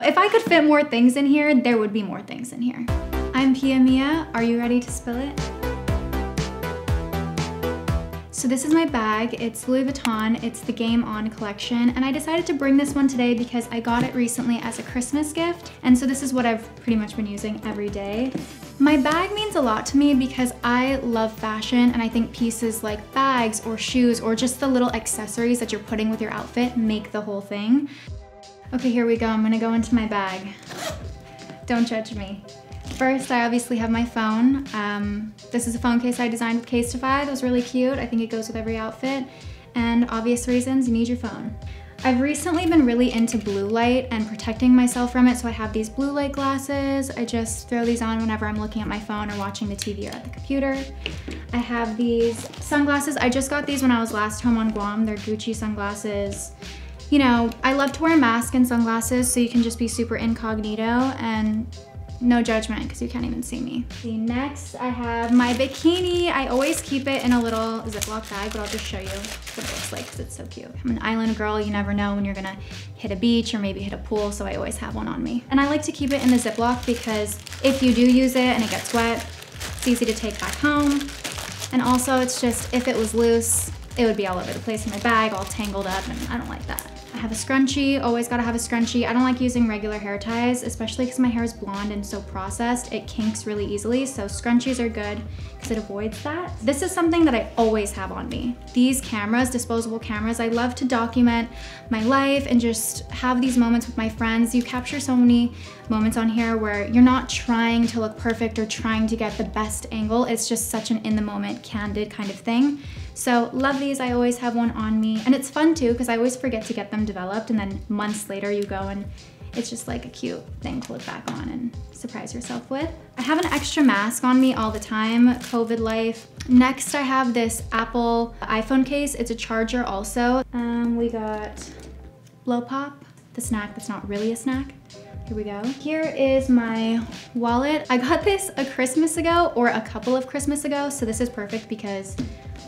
If I could fit more things in here, there would be more things in here. I'm Pia Mia. Are you ready to spill it? So this is my bag. It's Louis Vuitton. It's the Game On collection. And I decided to bring this one today because I got it recently as a Christmas gift. And so this is what I've pretty much been using every day. My bag means a lot to me because I love fashion and I think pieces like bags or shoes or just the little accessories that you're putting with your outfit make the whole thing. Okay, here we go. I'm gonna go into my bag. Don't judge me. First, I obviously have my phone. Um, this is a phone case I designed with Casetify. That was really cute. I think it goes with every outfit. And obvious reasons, you need your phone. I've recently been really into blue light and protecting myself from it, so I have these blue light glasses. I just throw these on whenever I'm looking at my phone or watching the TV or at the computer. I have these sunglasses. I just got these when I was last home on Guam. They're Gucci sunglasses you know, I love to wear a mask and sunglasses so you can just be super incognito and no judgment because you can't even see me. See, next I have my bikini. I always keep it in a little Ziploc bag, but I'll just show you what it looks like because it's so cute. I'm an island girl. You never know when you're gonna hit a beach or maybe hit a pool, so I always have one on me. And I like to keep it in the Ziploc because if you do use it and it gets wet, it's easy to take back home. And also it's just, if it was loose, it would be all over the place in my bag, all tangled up, and I don't like that. Have a scrunchie, always gotta have a scrunchie. I don't like using regular hair ties, especially because my hair is blonde and so processed, it kinks really easily, so scrunchies are good because it avoids that. This is something that I always have on me. These cameras, disposable cameras, I love to document my life and just have these moments with my friends. You capture so many moments on here where you're not trying to look perfect or trying to get the best angle. It's just such an in the moment, candid kind of thing. So love these, I always have one on me. And it's fun too, because I always forget to get them developed and then months later you go and it's just like a cute thing to look back on and surprise yourself with. I have an extra mask on me all the time, COVID life. Next, I have this Apple iPhone case. It's a charger also. Um, we got Blow Pop, the snack that's not really a snack. Here we go. Here is my wallet. I got this a Christmas ago or a couple of Christmas ago, so this is perfect because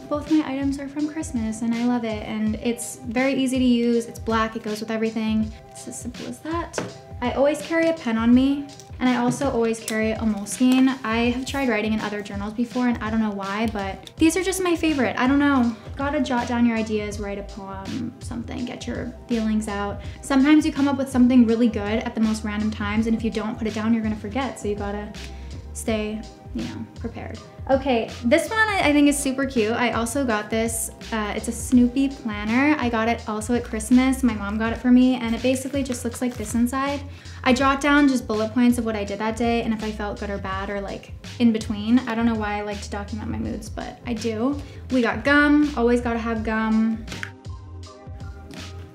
both my items are from Christmas and I love it. And it's very easy to use. It's black, it goes with everything. It's as simple as that. I always carry a pen on me and I also always carry a Moleskine. I have tried writing in other journals before and I don't know why, but these are just my favorite. I don't know. Gotta jot down your ideas, write a poem, something, get your feelings out. Sometimes you come up with something really good at the most random times and if you don't put it down, you're gonna forget. So you gotta stay you know, prepared. Okay, this one I, think is super cute. I also got this, uh, it's a Snoopy planner. I got it also at Christmas. My mom got it for me and it basically just looks like this inside. I jot down just bullet points of what I did that day and if I felt good or bad or like in between. I don't know why I like to document my moods, but I do. We got gum, always gotta have gum.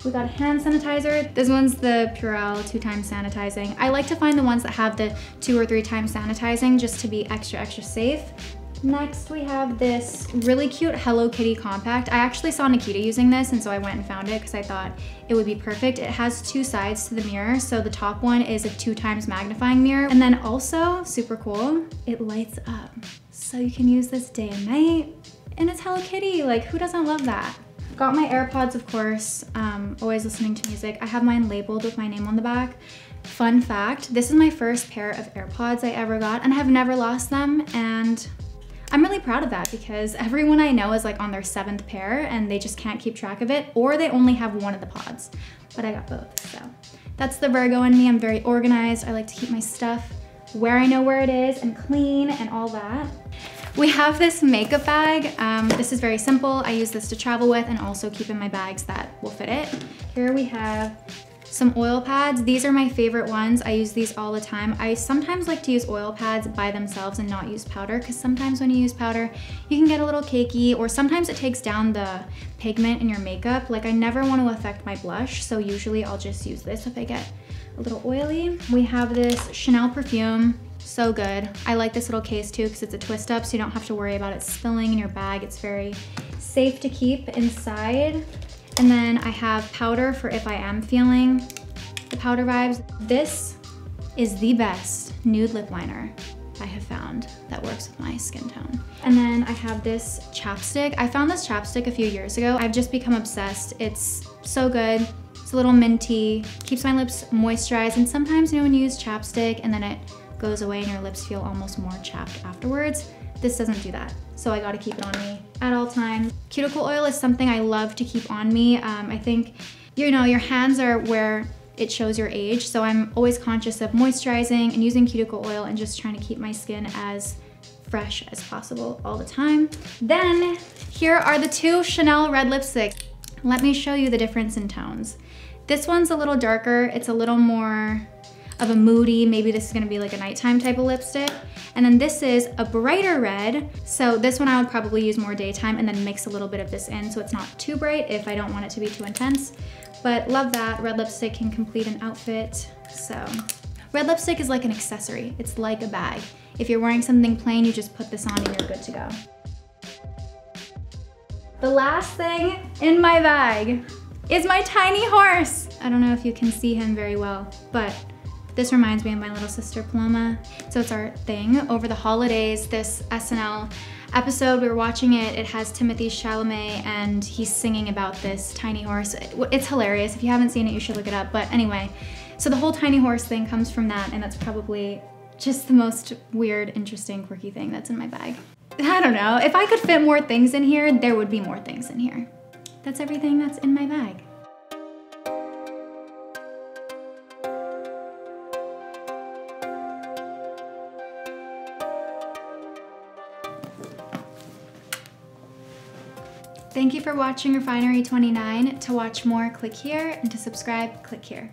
We got hand sanitizer. This one's the Purell two times sanitizing. I like to find the ones that have the two or three times sanitizing just to be extra, extra safe. Next, we have this really cute Hello Kitty compact. I actually saw Nikita using this, and so I went and found it because I thought it would be perfect. It has two sides to the mirror. So the top one is a two times magnifying mirror. And then also, super cool, it lights up. So you can use this day and night. And it's Hello Kitty, like who doesn't love that? Got my AirPods, of course, um, always listening to music. I have mine labeled with my name on the back. Fun fact, this is my first pair of AirPods I ever got and I have never lost them and I'm really proud of that because everyone I know is like on their seventh pair and they just can't keep track of it or they only have one of the pods, but I got both, so. That's the Virgo in me, I'm very organized. I like to keep my stuff where I know where it is and clean and all that. We have this makeup bag. Um, this is very simple. I use this to travel with and also keep in my bags that will fit it. Here we have some oil pads. These are my favorite ones. I use these all the time. I sometimes like to use oil pads by themselves and not use powder because sometimes when you use powder, you can get a little cakey or sometimes it takes down the pigment in your makeup. Like I never want to affect my blush, so usually I'll just use this if I get a little oily. We have this Chanel perfume. So good. I like this little case too because it's a twist up so you don't have to worry about it spilling in your bag. It's very safe to keep inside. And then I have powder for if I am feeling the powder vibes. This is the best nude lip liner I have found that works with my skin tone. And then I have this chapstick. I found this chapstick a few years ago. I've just become obsessed. It's so good, It's a little minty, keeps my lips moisturized, and sometimes you know when you use chapstick and then it goes away and your lips feel almost more chapped afterwards. This doesn't do that. So I gotta keep it on me at all times. Cuticle oil is something I love to keep on me. Um, I think, you know, your hands are where it shows your age. So I'm always conscious of moisturizing and using cuticle oil and just trying to keep my skin as fresh as possible all the time. Then here are the two Chanel red lipsticks. Let me show you the difference in tones. This one's a little darker. It's a little more of a moody, maybe this is gonna be like a nighttime type of lipstick. And then this is a brighter red. So this one I would probably use more daytime and then mix a little bit of this in so it's not too bright if I don't want it to be too intense. But love that, red lipstick can complete an outfit. So red lipstick is like an accessory. It's like a bag. If you're wearing something plain, you just put this on and you're good to go. The last thing in my bag is my tiny horse. I don't know if you can see him very well, but this reminds me of my little sister Paloma. So it's our thing. Over the holidays, this SNL episode, we were watching it, it has Timothée Chalamet and he's singing about this tiny horse. It's hilarious. If you haven't seen it, you should look it up. But anyway, so the whole tiny horse thing comes from that and that's probably just the most weird, interesting, quirky thing that's in my bag. I don't know. If I could fit more things in here, there would be more things in here. That's everything that's in my bag. Thank you for watching Refinery 29. To watch more, click here, and to subscribe, click here.